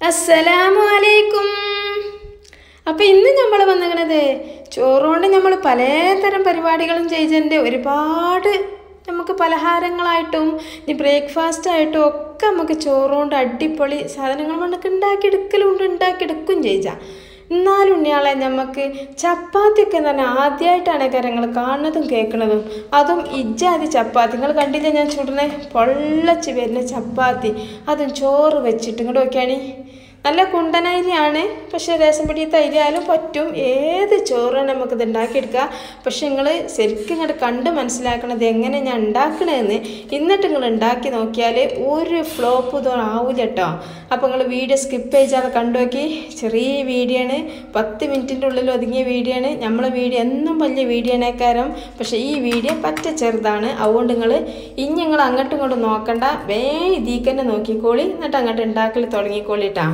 അസ്സലാമു അലൈക്കും അപ്പോൾ ഇന്ന് നമ്മൾ വന്നിരിക്കണത് ചോറുകൊണ്ട് നമ്മൾ പലതരം പരിപാടികളും ചെയ്തിട്ടുണ്ട്. ഒരുപാട് നമുക്ക് പലഹാരങ്ങളായിട്ടും ഇനി ബ്രേക്ക്ഫാസ്റ്റ് ആയിട്ടും ഒക്കെ നമുക്ക് ചോറുകൊണ്ട് അടിപൊളി സാധനങ്ങൾ നമുക്ക് ഉണ്ടാക്കിയെടുക്കലുണ്ട് ഉണ്ടാക്കിയെടുക്കും ചെയ്യിച്ചാൽ എന്നാലും ഉണ്ണിയാളെ നമുക്ക് ചപ്പാത്തിയൊക്കെ എന്ന് പറഞ്ഞാൽ ആദ്യമായിട്ടാണ് കാര്യങ്ങൾ കാണുന്നതും കേൾക്കുന്നതും. അതും ഇജ്ജാതി ചപ്പാത്തി. നിങ്ങൾ കണ്ടില്ലേ ഞാൻ ചുടനെ പൊള്ളച്ച് വരുന്ന ചപ്പാത്തി? അതും ചോറ് വെച്ചിട്ട് ഇങ്ങോട്ട് നോക്കിയാണി. നല്ല കുണ്ടൻ അരിയാണ് പക്ഷേ രസം പിടിയത്തെ അരിയായാലും പറ്റും. ഏത് ചോറാണ് നമുക്കിത് ഉണ്ടാക്കിയെടുക്കുക പക്ഷെ നിങ്ങൾ ശരിക്കും ഇങ്ങോട്ട് കണ്ട് മനസ്സിലാക്കണത് എങ്ങനെ ഞാൻ ഉണ്ടാക്കണതെന്ന് എന്നിട്ട് നിങ്ങൾ ഉണ്ടാക്കി നോക്കിയാൽ ഒരു ഫ്ലോപ്പ് ഇതോ ആവില്ല കേട്ടോ അപ്പോൾ നിങ്ങൾ വീഡിയോ സ്കിപ്പ് ചെയ്താൽ കണ്ടു നോക്കി. ചെറിയ വീഡിയോ ആണ്. പത്ത് മിനിറ്റിന്റെ ഉള്ളിൽ ഒതുങ്ങിയ വീഡിയോ ആണ്. നമ്മളെ വീഡിയോ എന്നും വലിയ വീഡിയോ ആണേക്കാരം. പക്ഷേ ഈ വീഡിയോ പറ്റ ചെറുതാണ്. അതുകൊണ്ട് നിങ്ങൾ ഇനി നിങ്ങൾ അങ്ങോട്ടും ഇങ്ങോട്ടും നോക്കണ്ട. വേ ഇതീക്കന്നെ നോക്കിക്കോളി. എന്നിട്ട് അങ്ങോട്ട് ഉണ്ടാക്കൽ തുടങ്ങിക്കോളിട്ടാ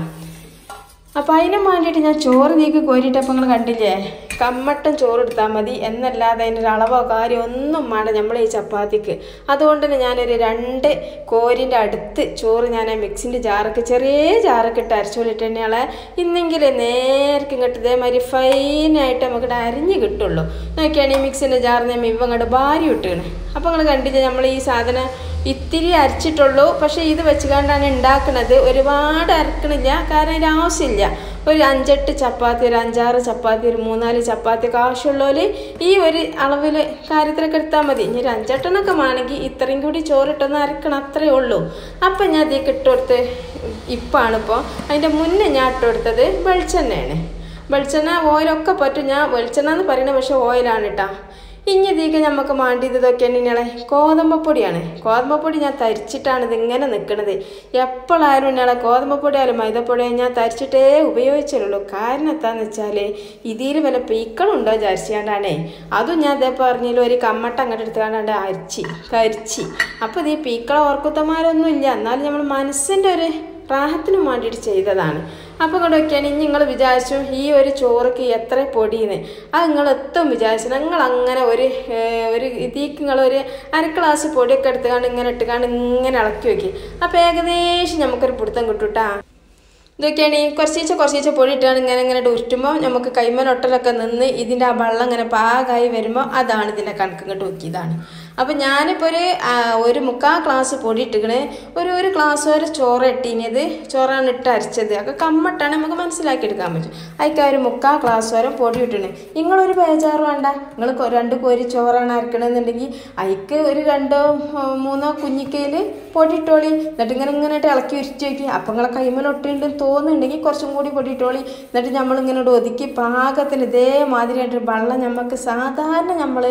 അപ്പോൾ അതിനും വേണ്ടിയിട്ട് ഞാൻ ചോറ് നീക്കി കോരിയിട്ടപ്പോൾ നിങ്ങൾ കണ്ടില്ലേ? കമ്മട്ടം ചോറ് എടുത്താൽ മതി. എന്നല്ലാതെ ഒരു അളവോ കാര്യം ഒന്നും വേണ്ട നമ്മൾ ഈ ചപ്പാത്തിക്ക്. അതുകൊണ്ട് തന്നെ ഞാനൊരു രണ്ട് കോരിന്റെ അടുത്ത് ചോറ് ഞാൻ മിക്സിന്റെ ജാറൊക്കെ ചെറിയ ജാറൊക്കെ ഇട്ട് അരച്ചോളിട്ട് തന്നെയാളെ ഇന്നെങ്കിൽ നേർക്ക് ഇങ്ങോട്ട് ഇതേമാതിരി ഫൈനായിട്ട് നമുക്ക് അരിഞ്ഞ് കിട്ടുള്ളൂ. നോക്കിയാണ് ഈ മിക്സിന്റെ ജാറിന് ഞാൻ ഇവ അങ്ങോട്ട് ഭാര്യ ഇട്ടാണ് അപ്പോൾ നിങ്ങൾ കണ്ടില്ലേ നമ്മൾ ഈ സാധനം ഇത്തിരി അരച്ചിട്ടുള്ളൂ. പക്ഷേ ഇത് വെച്ചുകൊണ്ടാണ് ഉണ്ടാക്കുന്നത് ഒരുപാട് അരക്കണില്ല. കാരണം അതിന്റെ ആവശ്യമില്ല. ഒരു അഞ്ചെട്ട് ചപ്പാത്തി ഒരു അഞ്ചാറ് ചപ്പാത്തി ഒരു മൂന്നാൽ ചപ്പാത്തി ഒക്കെ ആവശ്യമുള്ളവർ ഈ ഒരു അളവിൽ കാര്യത്തിലൊക്കെ എടുത്താൽ മതി. ഇനി ഒരു അഞ്ചെട്ടെണ്ണൊക്കെ വേണമെങ്കിൽ ഇത്രയും കൂടി ചോറിട്ടൊന്ന് അരക്കണം അത്രയേ ഉള്ളൂ. അപ്പം ഞാൻ ഇതിലേക്ക് ഇട്ട് ഇപ്പാണിപ്പോൾ അതിന്റെ മുന്നേ ഞാൻ ഇട്ട് വെളിച്ചെണ്ണയാണ്. വെളിച്ചെണ്ണ ഓയിലൊക്കെ പറ്റും. ഞാൻ വെളിച്ചെണ്ണ എന്ന് പറയുന്നത് പക്ഷേ ഓയിലാണ് കേട്ടോ ഇനി ഇതിലേക്ക് നമുക്ക് മാണ്ടിയത് ഇതൊക്കെ തന്നെയാണ് ഗോതമ്പപ്പൊടിയാണ്. ഗോതമ്പപ്പൊടി ഞാൻ തരിച്ചിട്ടാണ് ഇതിങ്ങനെ നിൽക്കുന്നത് എപ്പോഴായാലും ഉണ്ണിയാളെ ഗോതമ്പപ്പൊടി ആയാലും മൈദപ്പൊടി ഞാൻ തരിച്ചിട്ടേ ഉപയോഗിച്ചുള്ളൂ കാരണം എന്താണെന്ന് വെച്ചാൽ ഇതിൽ വല്ല പീക്കളുണ്ടോ വിചാരിച്ചാണ്ടാണേ. അതും ഞാൻ ഇതേ പറഞ്ഞാലും ഒരു കമ്മട്ട അങ്ങോട്ട് എടുത്തുകൊണ്ടാണ്ട് അരിച്ചി കരിച്ചി അപ്പോൾ ഇത് പീക്കള ഓർക്കുത്തമാരൊന്നും ഇല്ല. എന്നാലും നമ്മൾ മനസ്സിന്റെ ഒരു പ്രാഹത്തിനും വേണ്ടിയിട്ട് ചെയ്തതാണ്. അപ്പോൾ ഇങ്ങോട്ട് നോക്കിയാണ് ഇനി നിങ്ങൾ വിചാരിച്ചു ഈ ഒരു ചോറക്ക് എത്ര പൊടിയെന്ന്. അത് നിങ്ങൾ എത്തും വിചാരിച്ചു. നിങ്ങൾ അങ്ങനെ ഒരു ഒരു ഇതിക്ക് നിങ്ങൾ ഒരു അര ഗ്ലാസ് പൊടിയൊക്കെ എടുത്തുകൊണ്ട് ഇങ്ങനെ ഇട്ടുകൊണ്ട് ഇങ്ങനെ ഇളക്കി വെക്കി. അപ്പോൾ ഏകദേശം നമുക്കൊരു പിടുത്തം കിട്ടൂട്ടാ ഇതൊക്കെയാണ് ഈ കുറച്ചീച്ച കുറച്ചീച്ച പൊടി ഇട്ടാണ് ഇങ്ങനെ ഇങ്ങനെ ഉരുട്ടുമ്പോൾ നമുക്ക് കൈമനൊട്ടലൊക്കെ നിന്ന് ഇതിന്റെ ആ വെള്ളം ഇങ്ങനെ പാകമായി വരുമ്പോൾ അതാണ് ഇതിന്റെ കണക്ക് ഇങ്ങോട്ട് നോക്കിയതാണ്. അപ്പം ഞാനിപ്പോൾ ഒരു ഒരു മുക്കാൽ ക്ലാസ് പൊടി ഇട്ടിക്കണ് ഒരു ഒരു ക്ലാസ് വരെ ചോറ് ഇട്ടീനത് ചോറാണ് ഇട്ട് അരച്ചത്. ഒക്കെ കമ്മട്ടാണ് നമുക്ക് മനസ്സിലാക്കി എടുക്കാൻ പറ്റും അതിക്ക് ഒരു മുക്കാൽ ക്ലാസ് വരെ പൊടി ഇട്ടണേ നിങ്ങളൊരു ബേജാറ് വേണ്ട. നിങ്ങൾ രണ്ട് കോരി ചോറാണ് അരക്കണമെന്നുണ്ടെങ്കിൽ അതിക്ക് ഒരു രണ്ടോ മൂന്നോ കുഞ്ഞിക്കയിൽ പൊടി ഇട്ടോളി എന്നിട്ട് ഇങ്ങനെ ഇങ്ങനെ ഇളക്കി ഉരുട്ടി വയ്ക്കും അപ്പം നിങ്ങളെ കൈമലൊട്ടുണ്ടെന്ന് തോന്നുന്നുണ്ടെങ്കിൽ കുറച്ചും കൂടി പൊടി ഇട്ടോളി എന്നിട്ട് നമ്മളിങ്ങനെ ഒതുക്കി പാകത്തിന് ഇതേമാതിരിയായിട്ട് വെള്ളം നമുക്ക് സാധാരണ നമ്മൾ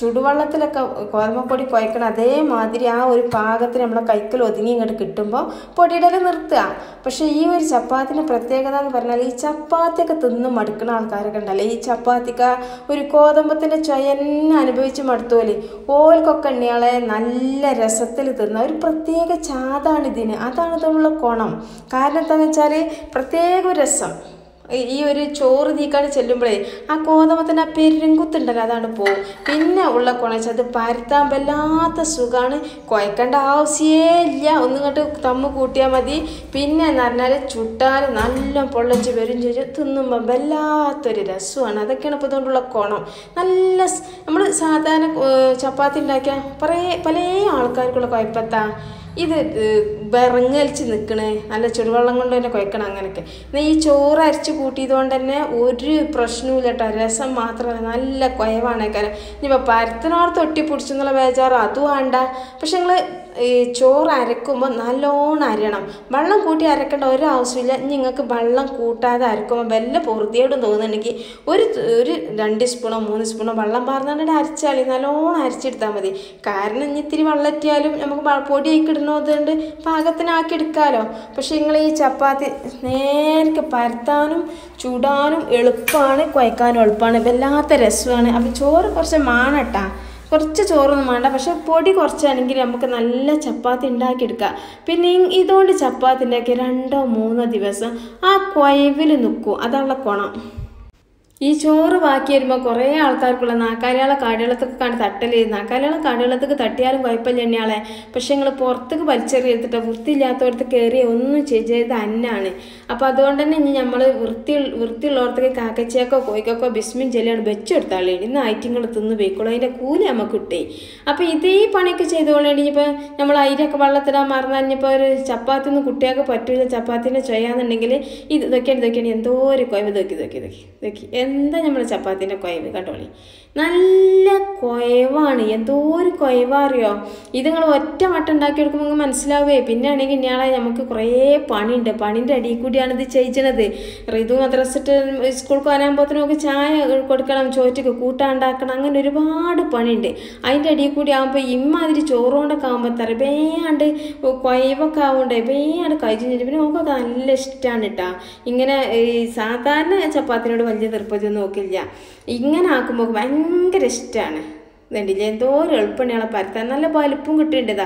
ചുടുവെള്ളത്തിലൊക്കെ ഗോതമ്പപ്പൊടി കുഴക്കണം അതേമാതിരി ആ ഒരു പാകത്തിന് നമ്മളെ കൈക്കൽ ഒതുങ്ങി ഇങ്ങോട്ട് കിട്ടുമ്പോൾ പൊടിയിടൽ നിർത്തുക. പക്ഷേ ഈ ഒരു ചപ്പാത്തിന്റെ പ്രത്യേകത എന്ന് പറഞ്ഞാൽ ഈ ചപ്പാത്തിയൊക്കെ തിന്ന് മടുക്കുന്ന ആൾക്കാരൊക്കെ ഉണ്ടല്ലോ. ഈ ചപ്പാത്തിക്ക ഒരു ഗോതമ്പത്തിന്റെ ചൊയന്നെ അനുഭവിച്ച് മടുത്തോലെ. ഓൽക്കൊക്കെ നല്ല രസത്തിൽ തിന്ന ഒരു പ്രത്യേക ചാതാണ് ഇതിന്. അതാണ് ഇതിനുള്ള ഗുണം. കാരണം എന്താണെന്ന് വെച്ചാൽ പ്രത്യേക രസം. ഈ ഒരു ചോറ് നീക്കാൻ ചെല്ലുമ്പോഴേ ആ കോതമത്തിന്റെ ആ പെരുങ്കുത്തുണ്ടല്ലോ അതാണ് പോവും പിന്നെ ഉള്ള കുണച്ച് അത് പരത്താൻ വല്ലാത്ത സുഖമാണ് കുഴക്കേണ്ട ആവശ്യമേ ഇല്ല. ഒന്നും ഒന്നിങ്ങോട്ട് തമ്മ് കൂട്ടിയാൽ മതി. പിന്നെ എന്ന് പറഞ്ഞാൽ ചുട്ടാൽ നല്ല പൊള്ളച്ച് വരും ചോദിച്ചു തിന്നുമ്പോൾ വല്ലാത്തൊരു രസമാണ്. അതൊക്കെയാണ് ഇപ്പോൾ ഇതുകൊണ്ടുള്ള കുണം. നല്ല നമ്മൾ സാധാരണ ചപ്പാത്തി ഉണ്ടാക്കിയ പല പല ആൾക്കാർക്കുള്ള കുഴപ്പത്താ ഇത് വിറങ്ങലിച്ച് നിൽക്കണേ നല്ല ചുടുവെള്ളം കൊണ്ട് തന്നെ കുഴക്കണം അങ്ങനെയൊക്കെ. എന്നാൽ ഈ ചോറ് അരച്ച് കൂട്ടിയതുകൊണ്ട് തന്നെ ഒരു പ്രശ്നവും കേട്ടോ രസം മാത്രമല്ല. നല്ല കുയവാണ് കാരണം ഇനിയിപ്പോൾ പരത്തിനോട് തൊട്ടി പിടിച്ചെന്നുള്ള ബേജാറ് അതും വേണ്ട പക്ഷെ നിങ്ങൾ ഈ ചോറ് അരക്കുമ്പോൾ നല്ലോണം അരയണം. വെള്ളം കൂട്ടി അരക്കേണ്ട ഒരു ആവശ്യമില്ല നിങ്ങൾക്ക് വെള്ളം കൂട്ടാതെ അരക്കുമ്പോൾ വല്ല പൊറുതിയോടും തോന്നുന്നുണ്ടെങ്കിൽ ഒരു ഒരു രണ്ട് സ്പൂണോ മൂന്ന് സ്പൂണോ വെള്ളം പാർന്നിട്ട് അരച്ചാൽ നല്ലോണം അരച്ചെടുത്താൽ മതി. കാരണം ഇനി ഇത്തിരി വെള്ളറ്റിയാലും നമുക്ക് പൊടിയൊക്കെ ഇടുന്നതുകൊണ്ട് പാകത്തിനാക്കി എടുക്കാമല്ലോ പക്ഷെ നിങ്ങൾ ഈ ചപ്പാത്തി നേരെ പരത്താനും ചൂടാനും എളുപ്പമാണ് കുഴക്കാനും എളുപ്പമാണ്. വല്ലാത്ത രസമാണ്. അപ്പോൾ ചോറ് കുറച്ച് മാണട്ടാ. കുറച്ച് ചോറൊന്നും വേണ്ട പക്ഷേ പൊടി കുറച്ചാണെങ്കിൽ നമുക്ക് നല്ല ചപ്പാത്തി ഉണ്ടാക്കിയെടുക്കാം. പിന്നെ ഇതുകൊണ്ട് ചപ്പാത്തി രണ്ടോ മൂന്നോ ദിവസം ആ കുഴവിൽ നിൽക്കും. അതുള്ള കുണം ഈ ചോറ് ബാക്കി വരുമ്പോൾ കുറേ ആൾക്കാർക്കുള്ള നാക്കാലിയാളെ കാടുകളത്തൊക്കെ കണ്ട് തട്ടൽ. നാക്കാലിയാളെ കാടുകളത്തൊക്കെ തട്ടിയാലും കുഴപ്പമില്ല തന്നെയാളെ പക്ഷെ നിങ്ങൾ പുറത്തേക്ക് വലിച്ചെറിയെടുത്തിട്ട് വൃത്തിയില്ലാത്തവർക്ക് കയറി ഒന്നും ചെയ്ത് അന്നാണ്. അപ്പോൾ അതുകൊണ്ട് തന്നെ ഇനി നമ്മൾ വൃത്തി വൃത്തിയുള്ളവർക്ക് കാക്കച്ചയൊക്കെ കോഴിക്കൊക്കെ ബിസ്മിൻ ജെല്ലിയാണ് വെച്ചെടുത്താളേ ഇന്ന് ഐറ്റിങ്ങൾ തിന്ന് പോയിക്കോളൂ അതിന്റെ കൂലി നമുക്ക് കിട്ടി. അപ്പോൾ ഇതേ പണിയൊക്കെ ചെയ്തുകൊണ്ട് ഇനിയിപ്പോൾ നമ്മൾ അരിയൊക്കെ വെള്ളത്തിടാൻ മറന്നാൽ ഒരു ചപ്പാത്തി ഒന്നും കുട്ടികൾക്ക് പറ്റില്ല ചപ്പാത്തിന്റെ ചെയ്യാന്നുണ്ടെങ്കിൽ ഇത് ഇതൊക്കെയാണ് ഇതൊക്കെയാണ്. എന്തോ ഒരു കുഴവ് ഇതൊക്കെ ഇതൊക്കെ ഇതൊക്കെ ഇതൊക്കെ. എന്താ നമ്മൾ ചപ്പാത്തിന്റെ കുഴവ് കണ്ടോളി നല്ല കുഴവാണ് എന്തോ ഒരു കുയവാറിയോ ഇത് നിങ്ങൾ ഒറ്റ വട്ടം ഉണ്ടാക്കിയെടുക്കുമ്പോൾ മനസ്സിലാവേ. പിന്നെ ആണെങ്കിൽ ഇനിയാളെ നമുക്ക് കുറേ പണിയുണ്ട്. പണിന്റെ അടിയിൽ കൂടിയാണ് ഇത് ചെയ്യിച്ചണത് ഋതു മദ്രസിട്ട് സ്കൂൾക്ക് നമുക്ക് ചായ കൊടുക്കണം ചോറ്റക്ക് കൂട്ടാണ്ടാക്കണം അങ്ങനെ ഒരുപാട് പണിയുണ്ട്. അതിന്റെ അടിയിൽ കൂടി ആകുമ്പോൾ ഇമ്മാതിരി ചോറുകൊണ്ടൊക്കെ ആകുമ്പോൾ തറ വേയാണ്ട് കുഴവൊക്കെ ആവുകൊണ്ട് വേയാണ്ട് കഴിച്ചു കഴിഞ്ഞിട്ട് പിന്നെ നമുക്കൊക്കെ നല്ല ഇഷ്ടമാണ് കേട്ടോ ഇങ്ങനെ ഈ സാധാരണ ചപ്പാത്തിനോട് വലിയ തീർപ്പതൊന്നും നോക്കില്ല ഇങ്ങനെ ആക്കുമ്പോൾ ഭയങ്കര ഇഷ്ടമാണ് ഇതുണ്ടില്ലേ എന്തോ ഒരു എളുപ്പണിയാളെ പരത്താൻ. നല്ല വലുപ്പം കിട്ടിയിട്ടതാ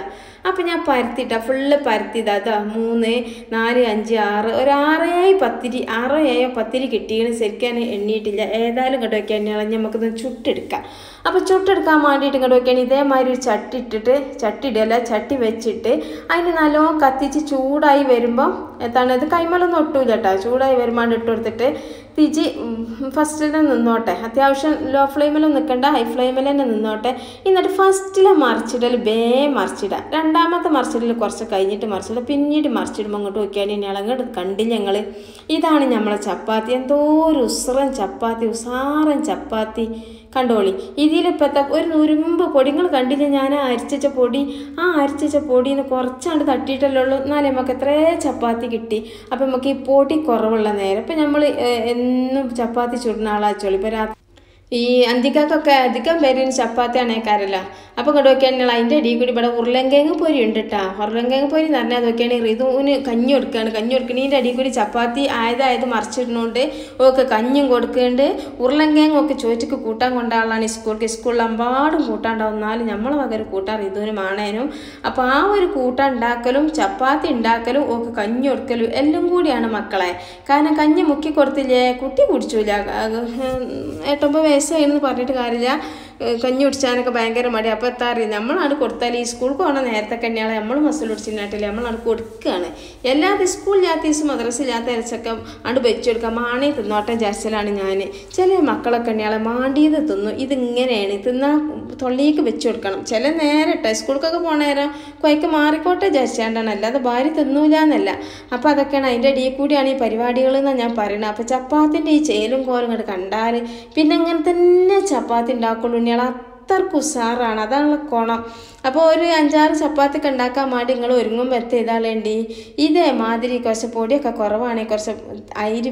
അപ്പം ഞാൻ പരത്തിയിട്ടാ. ഫുള്ള് പരത്തിയതാ അതാ മൂന്ന് നാല് അഞ്ച് ആറ്. ഒരു ആറേയായി പത്തിരി ആറോ ഏഴോ പത്തിരി കിട്ടിയാണ് ശരിക്കാൻ എണ്ണിയിട്ടില്ല. ഏതായാലും ഇങ്ങോട്ട് വയ്ക്കാൻ നമുക്കൊന്ന് ചുട്ടെടുക്കാം. അപ്പോൾ ചുട്ടെടുക്കാൻ വേണ്ടിയിട്ട് ഇങ്ങോട്ട് വയ്ക്കാൻ ഇതേമാതിരി ഒരു ചട്ടി ഇട്ടിട്ട് ചട്ടി ചട്ടി വെച്ചിട്ട് അതിന് നല്ലോ കത്തിച്ച് ചൂടായി വരുമ്പോൾ എന്താണ്? ഇത് കൈമലൊന്നും ഒട്ടൂല കേട്ടോ. ചൂടായി വരുമ്പോൾ ഇട്ട് കൊടുത്തിട്ട് തിജി ഫസ്റ്റിൽ നിന്നോട്ടെ. അത്യാവശ്യം ലോ ഫ്ലെയിമിലും നിൽക്കണ്ട ഹൈ ഫ്ലെയിമിൽ തന്നെ നിന്നോട്ടെ. എന്നിട്ട് ഫസ്റ്റിലെ മറിച്ചിടൽ ബേ മറിച്ചിടുക രണ്ടാമത്തെ മറിച്ചിടൽ കുറച്ച് കഴിഞ്ഞിട്ട് മറിച്ചിടുക പിന്നീട് മറിച്ചിടുമ്പോൾ അങ്ങോട്ട് നോക്കിയാൽ ഇനി അങ്ങോട്ട് കണ്ടില്ല ഞങ്ങൾ ഇതാണ് നമ്മളെ ചപ്പാത്തി. എന്തോ ഒരു ഉസ്രൻ ചപ്പാത്തി ഉസാറൻ ചപ്പാത്തി. കണ്ടോളി. ഇതിലിപ്പോഴത്തെ ഒരു നുരുമ്പ് പൊടി. നിങ്ങൾ കണ്ടില്ല ഞാൻ ആ അരിച്ച പൊടി? ആ അരിച്ച പൊടിയിൽ നിന്ന് കുറച്ചാണ്ട് തട്ടിയിട്ടല്ലേ ഉള്ളൂ. എന്നാലേ നമുക്ക് എത്രേ ചപ്പാത്തി കിട്ടി. അപ്പം നമുക്ക് ഈ പൊടി കുറവുള്ള നേരം. ഇപ്പം നമ്മൾ എന്നും ചപ്പാത്തി ചുടുന്ന ആളാച്ചോളി ഇപ്പോൾ ഈ അന്തിക്കാക്കൊക്കെ അധികം പേര് ചപ്പാത്തി അണയക്കാറില്ല അപ്പോൾ ഇങ്ങോട്ട് നോക്കിയാണെങ്കിൽ അതിന്റെ അടിയിൽ കൂടി ഇവിടെ ഉരുളങ്കിഴങ്ങ് പൊരി ഉണ്ട് കേട്ടോ ഉരുളങ്കിഴങ്ങ് പൊരി എന്ന് പറഞ്ഞാൽ നോക്കിയാണെങ്കിൽ റിതുവിന് കഞ്ഞി കൊടുക്കുകയാണ് കഞ്ഞി കൊടുക്കണതിന്റെ അടിയിൽ കൂടി ചപ്പാത്തി ആയതായത് മറിച്ചിടുന്നുണ്ട് ഓക്കെ കഞ്ഞും കൊടുക്കുന്നുണ്ട് ഉരുളങ്കിഴങ്ങ് ഒക്കെ ചോറ്റക്ക് കൂട്ടാൻ കൊണ്ടാളാണ് സ്കൂൾക്ക്. സ്കൂളിൽ അമ്പാടും കൂട്ടാണ്ടാവും. എന്നാലും നമ്മളെ വക കൂട്ടാൻ റിതുവിന് മാണേനും. അപ്പോൾ ആ ഒരു കൂട്ടാൻ ഉണ്ടാക്കലും ചപ്പാത്തി ഉണ്ടാക്കലും ഓക്കെ കഞ്ഞി കൊടുക്കലും എല്ലാം കൂടിയാണ് മക്കളെ. കാരണം കഞ്ഞി മുക്കി കൊടുത്തില്ലേ കുട്ടി കുടിച്ചൂല. എട്ടൊമ്പത് വയസ്സായിരുന്നു പറഞ്ഞിട്ട് കാര്യമില്ല. കഞ്ഞി കുടിച്ചാനൊക്കെ ഭയങ്കര മടി. അപ്പോൾ എത്താ അറിയാം? നമ്മളാണ് കൊടുത്താൽ ഈ സ്കൂൾക്ക് പോകണ നേരത്തെ കന്യാളെ നമ്മൾ മസിൽ കുടിച്ചിട്ടില്ല നമ്മളാണ് കൊടുക്കുകയാണ് എല്ലാ സ്കൂളില്ലാത്ത ദിവസം മദ്രസ ഇല്ലാത്ത ഇരച്ചൊക്കെ അണ്ട് വെച്ച് കൊടുക്കാം. മാണി തിന്നോട്ടം ജാസ്റ്റിലാണ് ഞാൻ ചില മക്കളൊക്കെ കന്യാളെ മാണ്ടിയത് തിന്നു. ഇതിങ്ങനെയാണ്. തിന്നാൽ തൊള്ളിയേക്ക് വെച്ച് കൊടുക്കണം. ചില നേരട്ടെ സ്കൂൾക്കൊക്കെ പോണ നേരം കൊയ്ക്ക് മാറിക്കോട്ടെ ജാസ്റ്റാണ്ടാണ് അല്ലാതെ ഭാര്യ തിന്നൂല എന്നല്ല. അപ്പോൾ അതൊക്കെയാണ് അതിന്റെ അടിയിൽ കൂടിയാണ് ഈ പരിപാടികൾ എന്നാണ് ഞാൻ പറയുന്നത് അപ്പോൾ ചപ്പാത്തിന്റെ ഈ ചേലും കോലും ഇങ്ങോട്ട് കണ്ടാൽ പിന്നെ അങ്ങനെ തന്നെ ചപ്പാത്തി ഉണ്ടാക്കുള്ളൂ. ഇനിയാൾ അത്രയ്ക്ക് ഉഷാറാണ് അതാണുള്ള കോണം. അപ്പോൾ ഒരു അഞ്ചാറ് ചപ്പാത്തി ഉണ്ടാക്കാൻ വേണ്ടി നിങ്ങൾ ഒരുങ്ങുമ്പോൾ എത്തി ചെയ്താളേണ്ടി ഇതേ മാതിരി കുറച്ച് പൊടിയൊക്കെ കുറവാണെങ്കിൽ കുറച്ച് അരി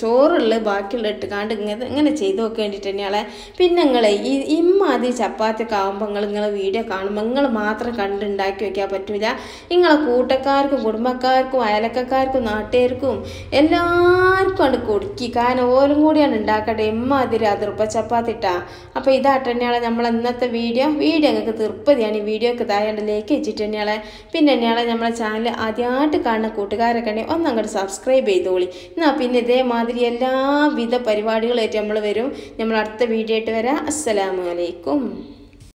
ചോറുള്ള ബാക്കിയുള്ള ഇട്ട് കാണ്ട് ഇങ്ങനെ ഇങ്ങനെ ചെയ്ത് നോക്കേണ്ടിട്ട് തന്നെയാളെ പിന്നെ നിങ്ങൾ ഈ ഇമ്മാതിരി ചപ്പാത്തി ഒക്കെ ആകുമ്പോൾ നിങ്ങൾ നിങ്ങളെ വീഡിയോ കാണുമ്പോൾ നിങ്ങൾ മാത്രം കണ്ടുണ്ടാക്കി വയ്ക്കാൻ പറ്റില്ല നിങ്ങളെ കൂട്ടക്കാർക്കും കുടുംബക്കാർക്കും അയലക്കാർക്കും നാട്ടുകാർക്കും എല്ലാവർക്കും അത് കൊടുക്കി. കാരണം ഓരും കൂടിയാണ് ഉണ്ടാക്കട്ടെ. ഇമ്മാതിരി അതിർപ്പ ചപ്പാത്തി ഇട്ടാ. അപ്പോൾ ഇതാട്ട് തന്നെയാണ് നമ്മൾ ഇന്നത്തെ വീഡിയോ വീഡിയോ നിങ്ങൾക്ക് തീർപ്പതിയാണ് ഈ വീഡിയോക്ക് താഴെ ലൈക്ക് വെച്ചിട്ട് തന്നെയാണ്. പിന്നെ തന്നെയാണ് നമ്മളെ ചാനൽ ആദ്യമായിട്ട് കാണുന്ന കൂട്ടുകാരൊക്കെ ഉണ്ടെങ്കിൽ ഒന്ന് അങ്ങോട്ട് സബ്സ്ക്രൈബ് ചെയ്തോളി. എന്നാൽ പിന്നെ ഇതേമാതിരി എല്ലാവിധ പരിപാടികളായിട്ട് നമ്മൾ വരും. നമ്മൾ അടുത്ത വീഡിയോ ആയിട്ട് വരാം. അസ്സലാമലൈക്കും